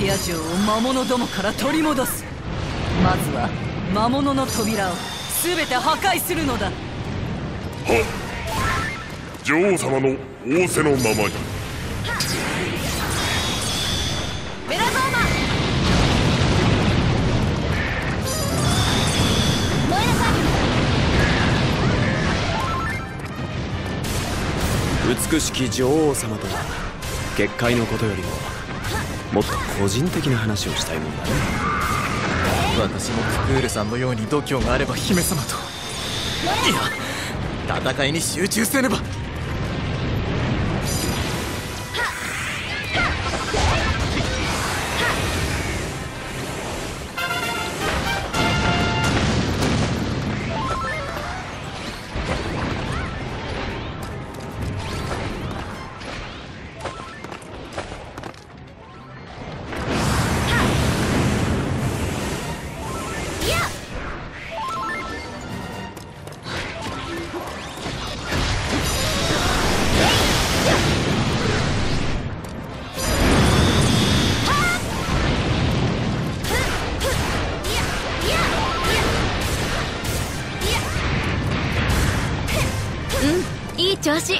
ティア城を魔物どもから取り戻す。まずは魔物の扉を全て破壊するのだ。は女王様の仰せのままに。メラゾーマ。燃えなさ。い美しき女王様とは結界のことよりももっと個人的な話をしたいもんだね。私もククールさんのように度胸があれば姫様と。いや戦いに集中せねば。いい調子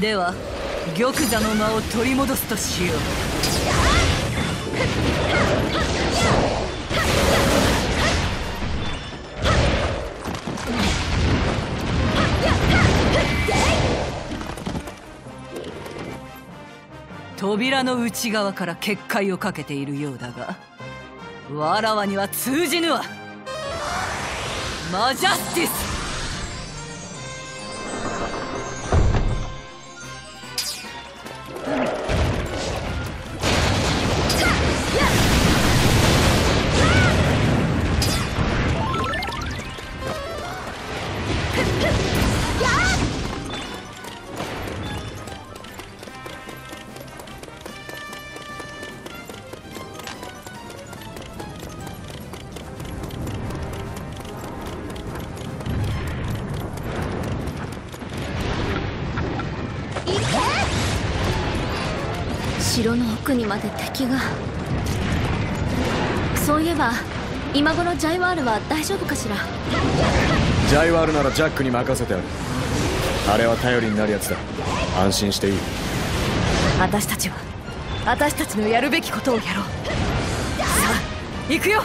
では玉座の間を取り戻すとしよう。扉の内側から結界をかけているようだがわらわには通じぬわ。マジャスティス城の奥にまで敵が。そういえば今頃ジャイワールは大丈夫かしら？ジャイワールならジャックに任せてある。あれは頼りになるやつだ。安心していい。私たちは私たちのやるべきことをやろう。さあ行くよ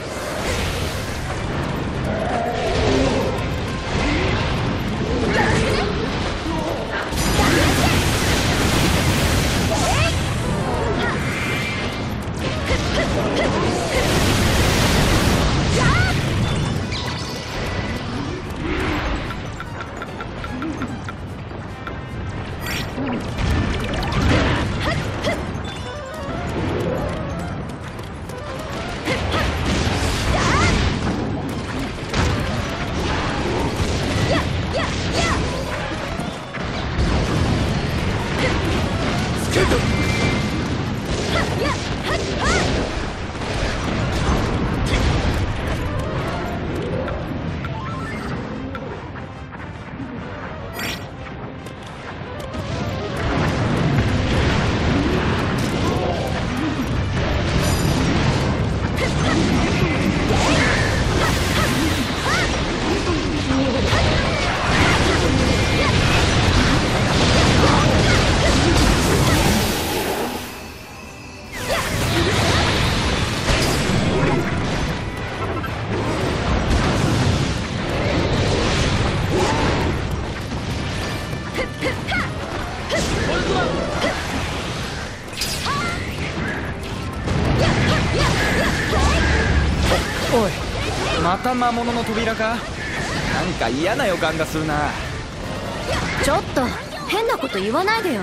また魔物の扉か？なんか嫌な予感がするな。ちょっと変なこと言わないでよ。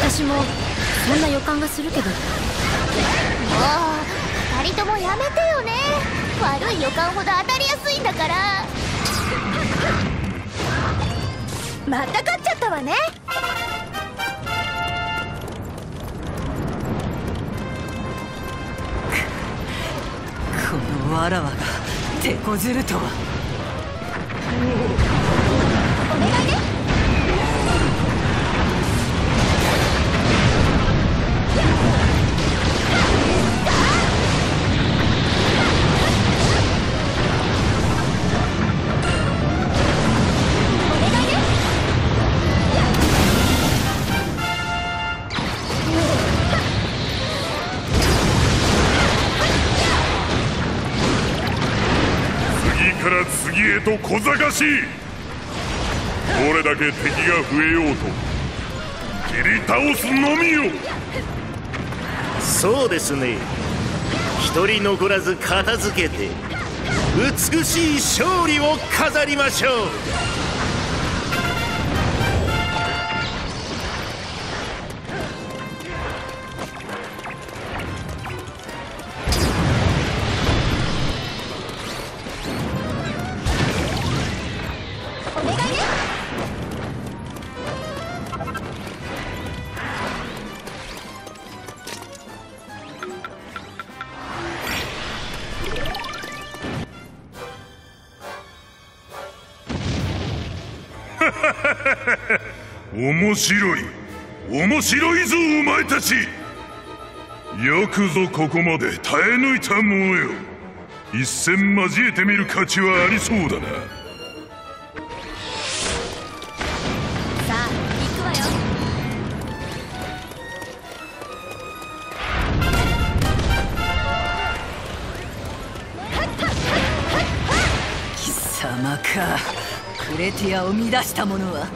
私もそんな予感がするけど。もう二人ともやめてよね。悪い予感ほど当たりやすいんだから。また勝っちゃったわねわらわが手こずるとは。お願いね。かしい。どれだけ敵が増えようと切り倒すのみよ。そうですね。一人残らず片付けて美しい勝利を飾りましょう。面白い。面白いぞお前たち。よくぞここまで耐え抜いたものよ。一戦交えてみる価値はありそうだな。さあ行くわよ。貴様か。クレティアを乱した者は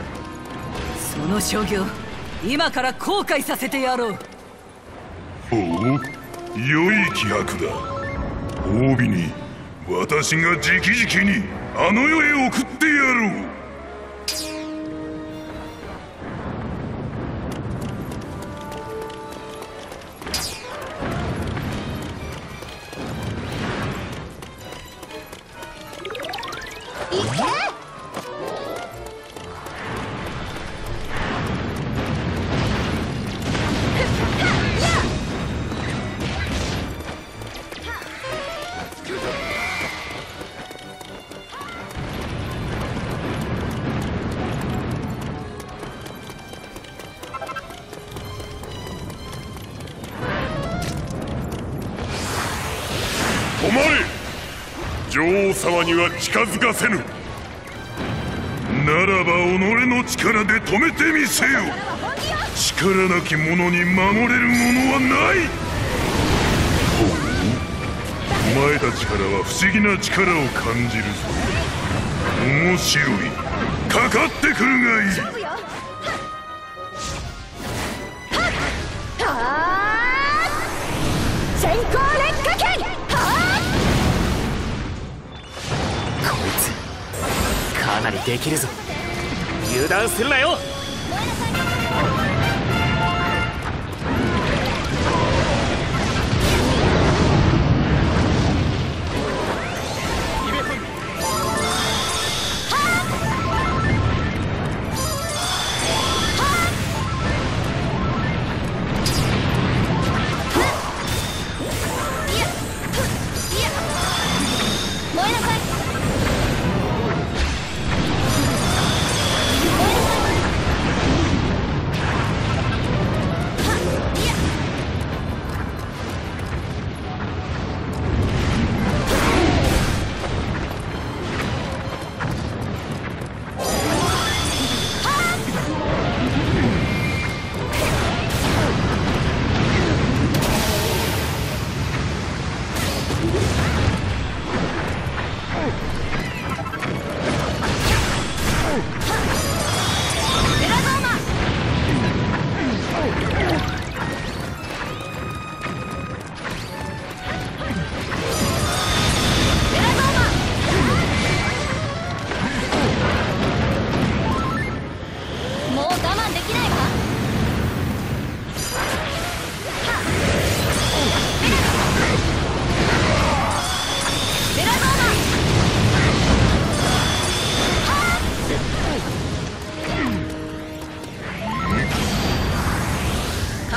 その商業今から後悔させてやろう。ほう良い気迫だ。褒美に私が直々にあの世へ送ってやろう。様には近づかせぬ。ならば己の力で止めてみせよ。力なき者に守れるものはない。ほうお前たちからは不思議な力を感じるぞ。面白い。かかってくるがいい。かなりできるぞ。油断するなよ。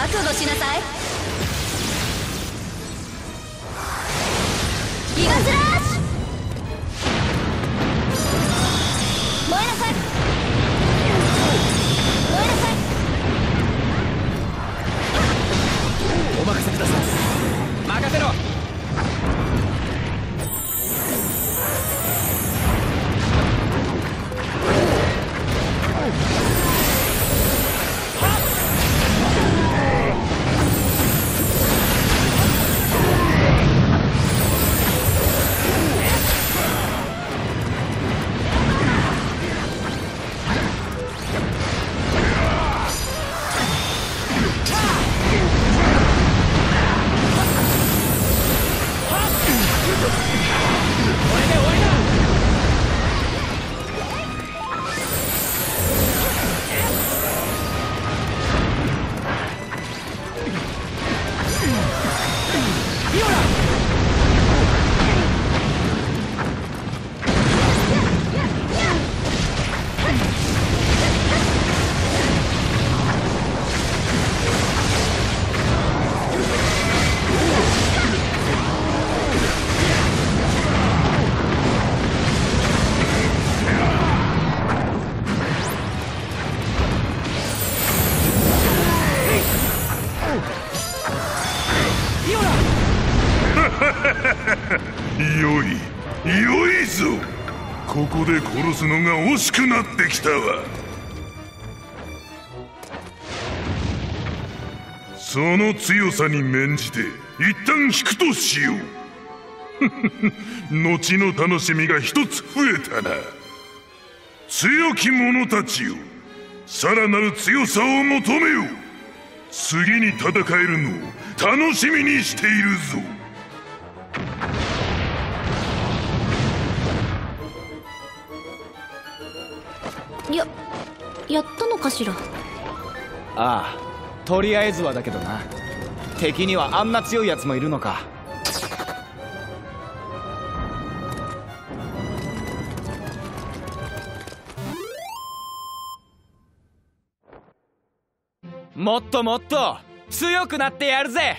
悟しなさい。ギガスラッシュ！燃えなさい。燃えなさい。お任せください。任せろ。のが惜しくなってきたわ。その強さに免じて一旦引くとしよう。後の楽しみが一つ増えたな強き者たちよさらなる強さを求めよ。次に戦えるのを楽しみにしているぞ。ややったのかしら？ああとりあえずはだけどな。敵にはあんな強いやつもいるのか。もっともっと強くなってやるぜ。